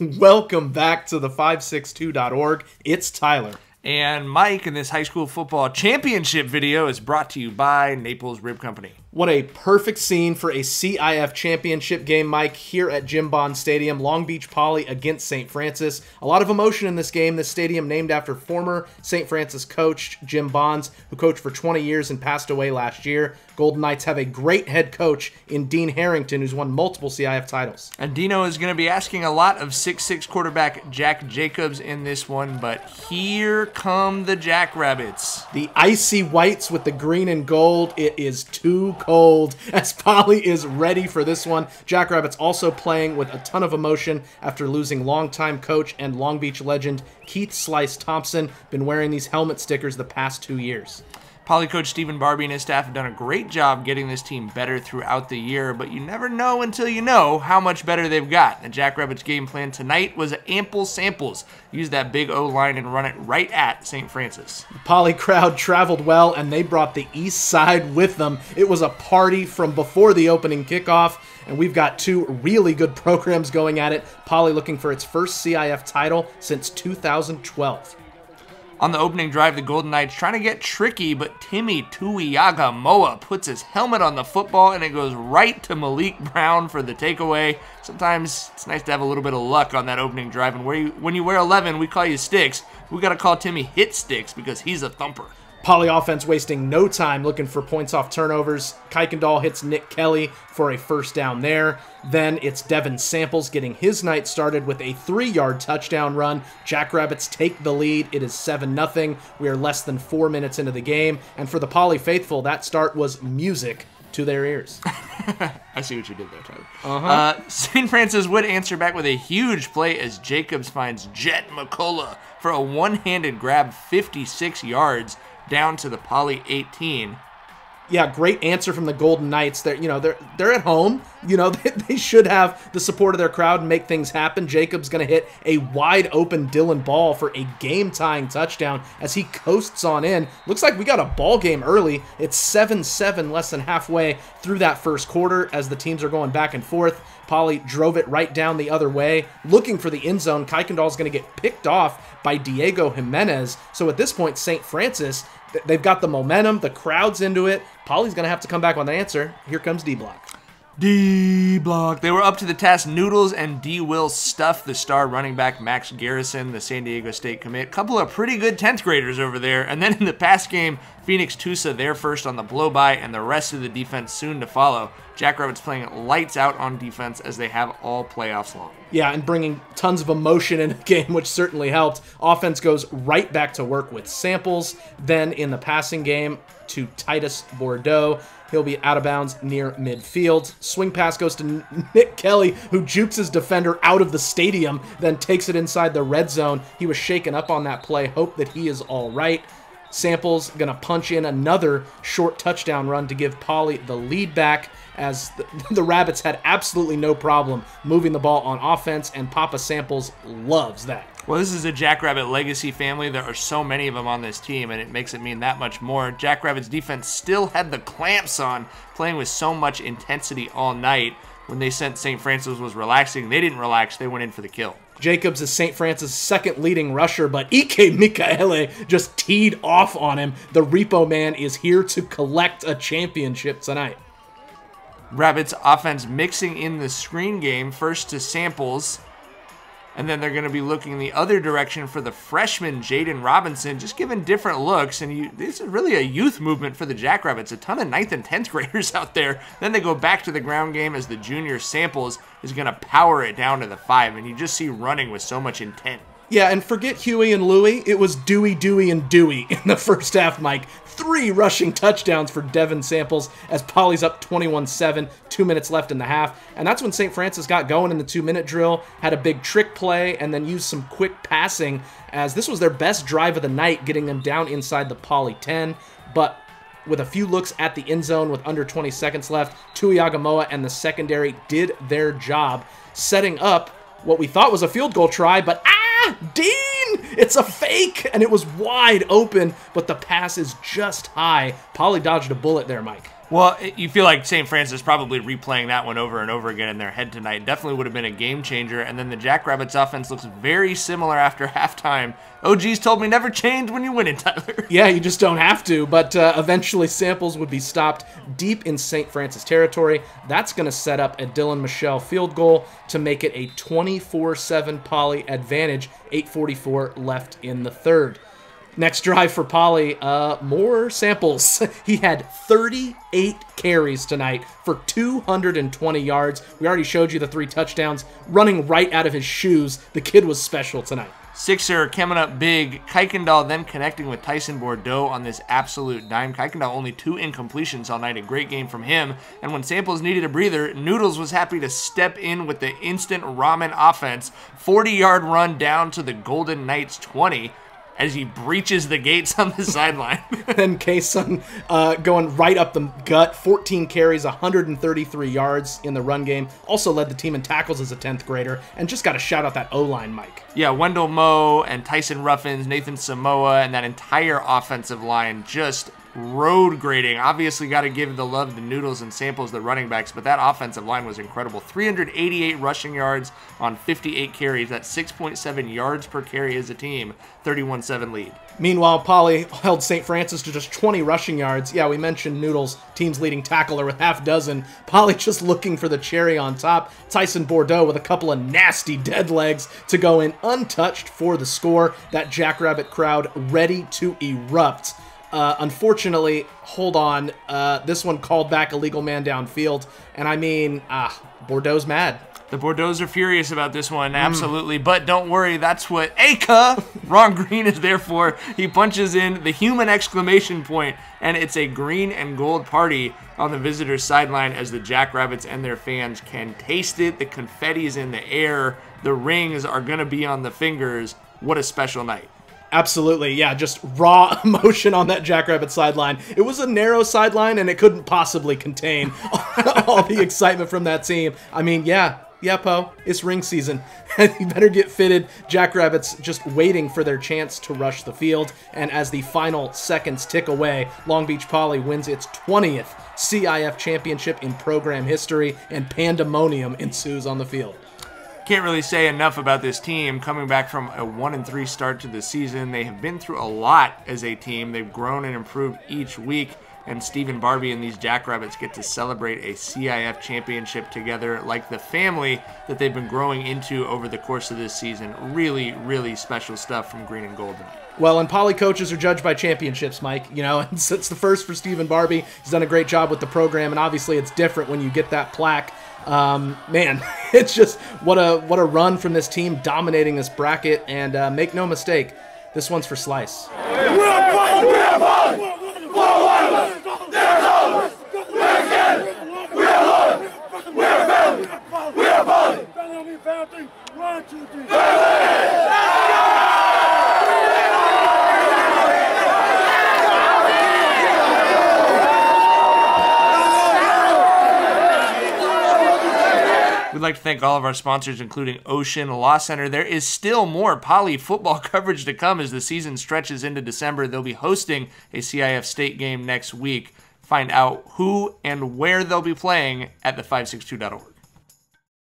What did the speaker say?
Welcome back to the 562.org. It's Tyler. And Mike in this high school football championship video is brought to you by Naples Rib Company. What a perfect scene for a CIF championship game, Mike, here at Jim Bond Stadium. Long Beach Poly against St. Francis. A lot of emotion in this game. This stadium named after former St. Francis coach Jim Bonds, who coached for 20 years and passed away last year. Golden Knights have a great head coach in Dean Harrington, who's won multiple CIF titles. And Dino is going to be asking a lot of six-six quarterback Jack Jacobs in this one, but here come the Jackrabbits. The icy whites with the green and gold. It is too cold as Poly is ready for this one. Jackrabbits also playing with a ton of emotion after losing longtime coach and Long Beach legend Keith Slice Thompson. Been wearing these helmet stickers the past two years. Poly coach Stephen Barbie and his staff have done a great job getting this team better throughout the year, but you never know until you know how much better they've got. The Jackrabbits game plan tonight was ample samples. Use that big O line and run it right at St. Francis. The Poly crowd traveled well and they brought the east side with them. It was a party from before the opening kickoff, and we've got two really good programs going at it. Poly looking for its first CIF title since 2012. On the opening drive, the Golden Knights trying to get tricky, but Timmy Tuiagamoa puts his helmet on the football and it goes right to Malik Brown for the takeaway. Sometimes it's nice to have a little bit of luck on that opening drive, and you, when you wear 11, we call you Sticks. We got to call Timmy Hit Sticks because he's a thumper. Poly offense wasting no time looking for points off turnovers. Kuykendall hits Nick Kelly for a first down there. Then it's Devin Samples getting his night started with a three-yard touchdown run. Jackrabbits take the lead. It is 7-0. We are less than four minutes into the game. And for the Poly faithful, that start was music to their ears. I see what you did there, Tyler. Uh-huh. Uh, St. Francis would answer back with a huge play as Jacobs finds Jet McCullough for a one-handed grab 56 yards down to the Poly 18. Yeah, great answer from the Golden Knights. They're you know they're they're at home. You know they, they should have the support of their crowd and make things happen. Jacob's going to hit a wide open Dylan ball for a game tying touchdown as he coasts on in. Looks like we got a ball game early. It's seven seven, less than halfway through that first quarter as the teams are going back and forth. Poly drove it right down the other way, looking for the end zone. Kuykendall's going to get picked off by Diego Jimenez. So at this point, St. Francis They've got the momentum, the crowd's into it. Poly's going to have to come back with an answer. Here comes D Block. D block. They were up to the task. Noodles and D Will stuff the star running back Max Garrison, the San Diego State commit. Couple of pretty good 10th graders over there. And then in the pass game, Phoenix Tusa there first on the blow by, and the rest of the defense soon to follow. Jackrabbits playing lights out on defense as they have all playoffs long. Yeah, and bringing tons of emotion in the game, which certainly helped. Offense goes right back to work with samples. Then in the passing game to Titus Bordeaux. He'll be out of bounds near midfield. Swing pass goes to Nick Kelly, who jukes his defender out of the stadium, then takes it inside the red zone. He was shaken up on that play. Hope that he is all right. Samples going to punch in another short touchdown run to give Poly the lead back as the, the, Rabbits had absolutely no problem moving the ball on offense, and Papa Samples loves that. Well, this is a Jackrabbit legacy family. There are so many of them on this team, and it makes it mean that much more. Jackrabbit's defense still had the clamps on, playing with so much intensity all night. When they sent St. Francis was relaxing, they didn't relax. They went in for the kill. Jacobs is St. Francis' second leading rusher, but Ike Mikaele just teed off on him. The Repo Man is here to collect a championship tonight. Rabbits offense mixing in the screen game first to Samples and then they're going to be looking the other direction for the freshman Jaden Robinson, just given different looks. And you, this is really a youth movement for the Jackrabbits. A ton of 9th and 10th graders out there. Then they go back to the ground game as the junior Samples is going to power it down to the five. And you just see running with so much intent. Yeah, and forget Huey and Louie. It was Dewey, Dewey, and Dewey in the first half, Mike. Three rushing touchdowns for Devin Samples as Poly's up 21-7, two minutes left in the half. And that's when St. Francis got going in the two-minute drill, had a big trick play, and then used some quick passing as this was their best drive of the night, getting them down inside the Poly 10. But with a few looks at the end zone with under 20 seconds left, Tuiagamoa and the secondary did their job, setting up what we thought was a field goal try, but ah! Dean! It's a fake! And it was wide open, but the pass is just high. Poly dodged a bullet there, Mike. Well, you feel like St. Francis probably replaying that one over and over again in their head tonight. Definitely would have been a game changer. And then the Jackrabbits offense looks very similar after halftime. OG's told me never change when you win it, Tyler. Yeah, you just don't have to. But uh, eventually, Samples would be stopped deep in St. Francis territory. That's going to set up a Dylan Michelle field goal to make it a 24 7 Poly advantage. 8.44 left in the third. Next drive for Poly, uh, more samples. he had 38 carries tonight for 220 yards. We already showed you the three touchdowns running right out of his shoes. The kid was special tonight. Sixer coming up big. Kuykendall then connecting with Tyson Bordeaux on this absolute dime. Kuykendall only two incompletions all night. A great game from him. And when Samples needed a breather, Noodles was happy to step in with the instant ramen offense. 40 yard run down to the Golden Knights 20 as he breaches the gates on the sideline. then Cason uh, going right up the gut, 14 carries, 133 yards in the run game. Also led the team in tackles as a 10th grader, and just got to shout out that O line, Mike. yeah, Wendell Moe and Tyson Ruffins, Nathan Samoa, and that entire offensive line just road grading. Obviously, got to give the love to Noodles and Samples, the running backs, but that offensive line was incredible. 388 rushing yards on 58 carries. That's 6.7 yards per carry as a team. 31 7 lead. Meanwhile, Poly held St. Francis to just 20 rushing yards. Yeah, we mentioned Noodles, team's leading tackler with half dozen. Poly just looking for the cherry on top. Tyson Bordeaux with a couple of nasty dead legs to go in untouched for the score. That Jackrabbit crowd ready to erupt. Uh, unfortunately, hold on. Uh, this one called back a legal man downfield. And I mean, ah, Bordeaux's mad. The Bordeaux's are furious about this one, absolutely. But don't worry, that's what Aka, Ron Green, is there for. He punches in the human exclamation point, and it's a green and gold party on the visitors' sideline as the Jackrabbits and their fans can taste it. The confetti is in the air, the rings are going to be on the fingers. What a special night. Absolutely, yeah, just raw emotion on that Jackrabbit sideline. It was a narrow sideline and it couldn't possibly contain all the excitement from that team. I mean, yeah, yeah, Poe, it's ring season. you better get fitted. Jackrabbits just waiting for their chance to rush the field. And as the final seconds tick away, Long Beach Poly wins its 20th CIF championship in program history, and pandemonium ensues on the field. Can't really say enough about this team coming back from a 1 and 3 start to the season. They have been through a lot as a team. They've grown and improved each week. And Stephen Barbie and these Jackrabbits get to celebrate a CIF championship together like the family that they've been growing into over the course of this season. Really, really special stuff from Green and Gold tonight. Well, and poly coaches are judged by championships, Mike. You know, it's, it's the first for Stephen Barbie. He's done a great job with the program, and obviously it's different when you get that plaque. Um, man, it's just what a what a run from this team dominating this bracket. And uh, make no mistake, this one's for Slice. We'd like to thank all of our sponsors, including Ocean Law Center. There is still more Poly football coverage to come as the season stretches into December. They'll be hosting a CIF state game next week. Find out who and where they'll be playing at the562.org.